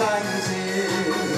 带劲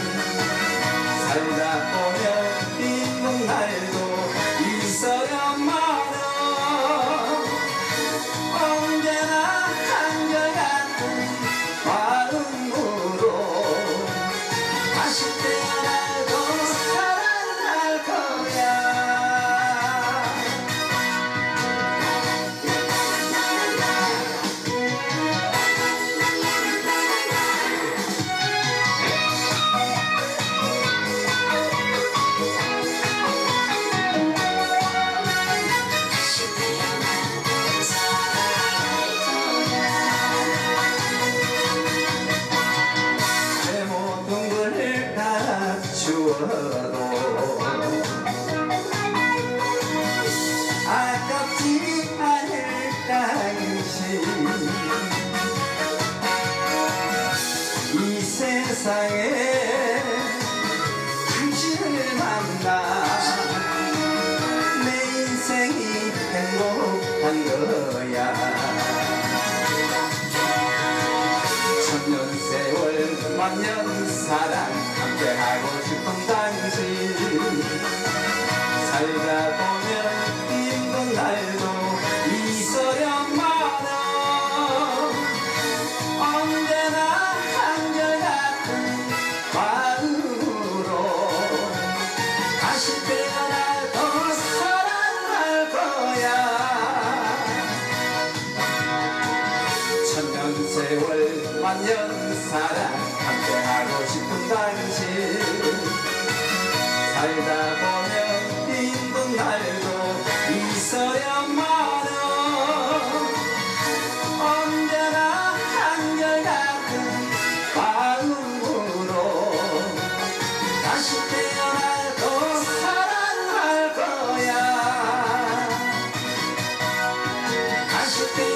아깝지 않을 당신 이 세상에 당신을 만나 내 인생이 행복한 거야. 천년 세월 만년 사랑. 함께하고 싶은 당신. 살다 보면 힘든 날도 있어야만은 언제나 한결같은 마음으로. 다시 태어나 더 사랑할 거야. 천년 세월 만년 사랑 함께하고 싶은 당신 살다 보면 힘든 날도 있어야만은 언제나 한결같은 마음으로 다시 태어나도 사랑할 거야. 다시 태어나도